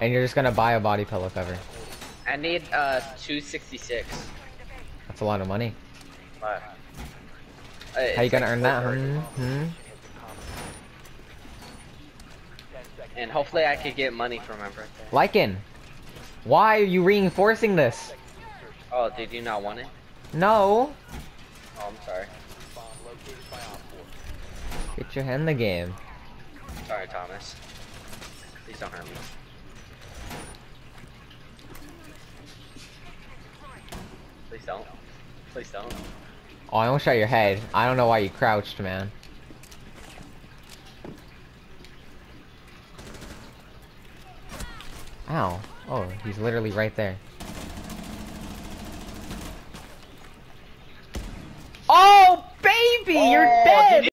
And you're just gonna buy a body pillow cover. I need uh 266. That's a lot of money. Uh, How you gonna earn that? Hmm? Hmm? And hopefully I could get money for my birthday. Lycan, why are you reinforcing this? Oh, did you not want it? No. Oh, I'm sorry. Get your hand in the game. Sorry, Thomas. Please don't hurt me. Please don't. Please don't. Oh, I almost shot your head. I don't know why you crouched, man. Ow. Oh, he's literally right there.